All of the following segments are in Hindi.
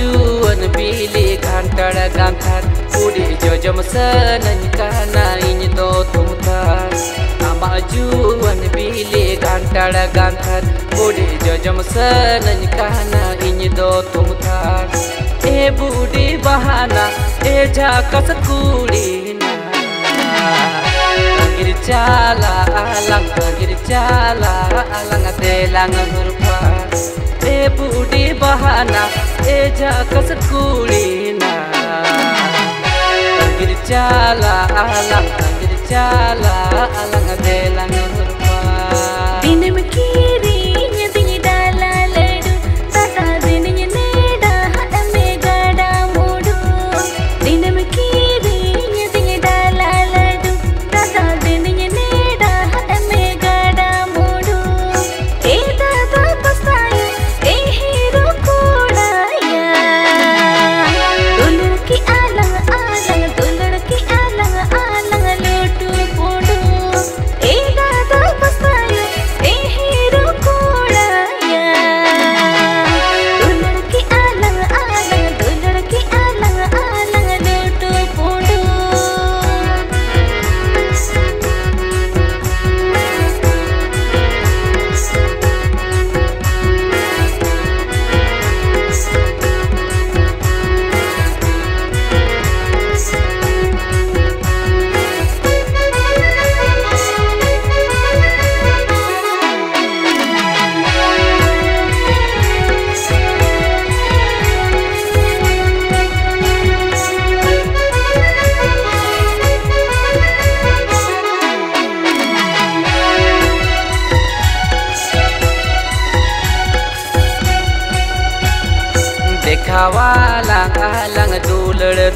जुआन बिली घांटड़ गांथार उडे जजम सनन काना इन दो थुमथार आमा जुवन बिले घांटड़ गांथार उडे जजम सनन काना इन दो थुमथार ए बूढ़ी बहाना ए झाकस कुड़ी ना गिर चाला आलंग गिर चाला आलंग देलंग हुरफा ए बूढ़ी बहाना jakas kulina Tagir chala alang tagir chala alang telang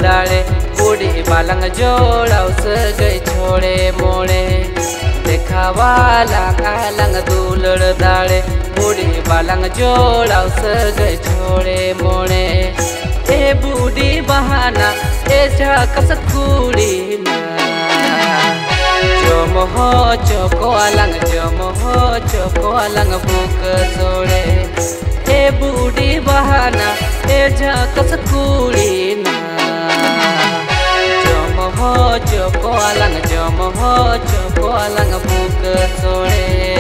दाड़े बूढ़ी बालंग जोड़ाव सगई छोड़े मोड़े देखावाला आलंग दुलड़ दाड़े बूढ़ी बालंग जोड़ाव सगई छोड़े मोड़े ए बूढ़ी बहाना ए झाकस कुड़ी ना जम हो चोको अलंग जम हो चोको अलंग बुक सोड़े ए बूढ़ी बहाना कुड़ी ना जम हो चोको अलंग जम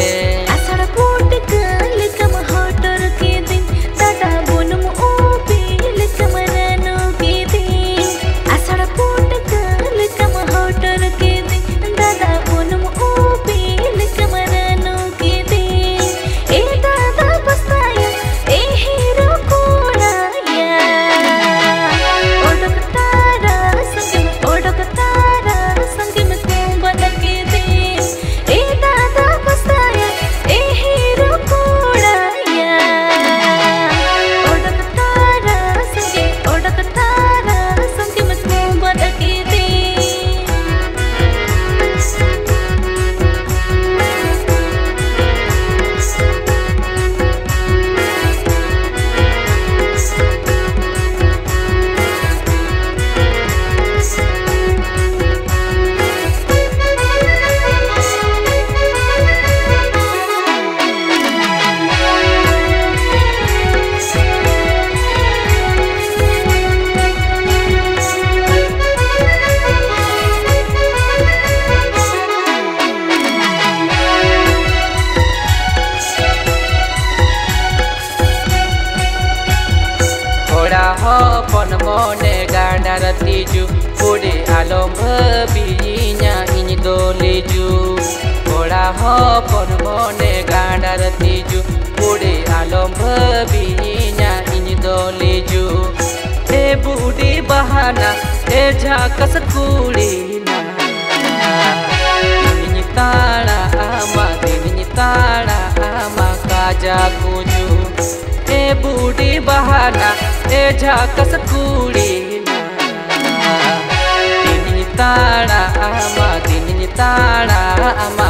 leju Bode alom biyinya inyi do leju Bola ho pon mone gandar tiju Bode alom biyinya inyi do leju E budi bahana e jakas kulina Inyi tala ama inyi tala ama kaja kunju E budi bahana e jakas kulina दिन ताड़ा आमा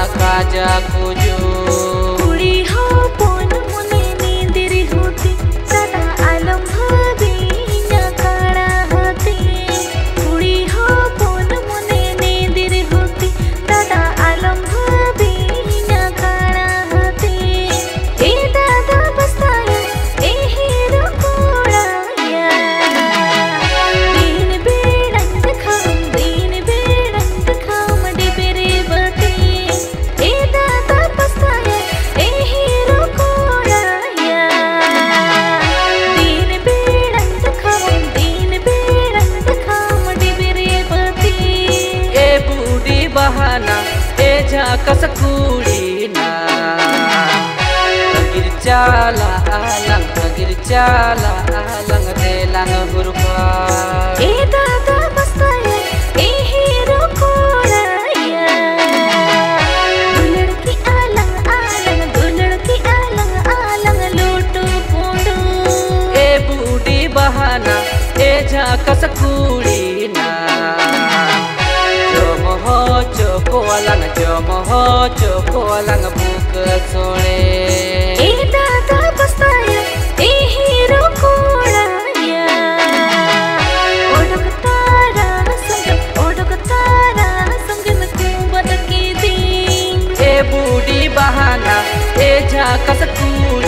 झाकस कूड़ी ना तगिर चाला आलंग तगिर चाला हुरपा अलंग बुक सोड़े। ए दादा बस्ताया ए हीरो कोड़ाया ओडक तारा संग ओडक तारा संग में कुंबद की दी। ए बूढ़ी बहाना ए झाकस कुड़ी